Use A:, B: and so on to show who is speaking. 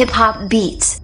A: hip hop beats.